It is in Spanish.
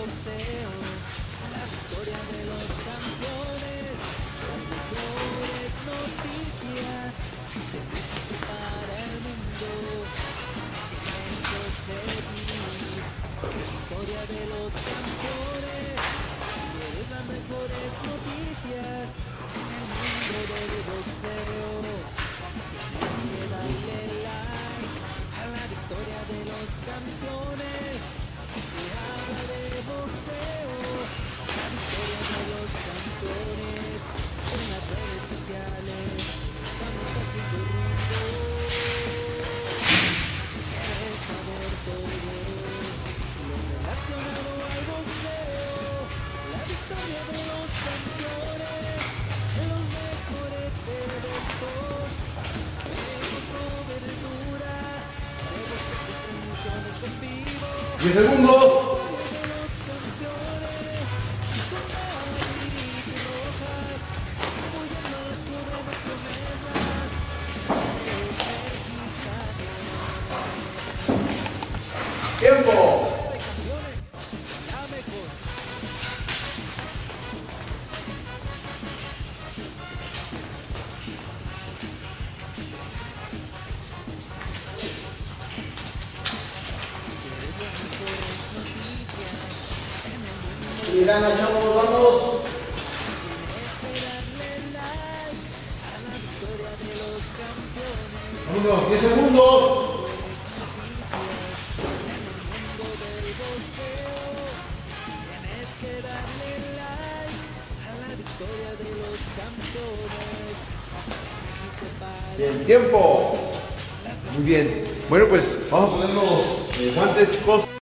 boxeo, la historia de los campeones, las mejores noticias para el mundo. La historia de los campeones, las mejores noticias. 10 segundos. Tiempo. Y gana, chavos, vamos. 10 segundos. Bien, tiempo. Muy bien. Bueno, pues vamos a ponernos eh, guantes, chicos.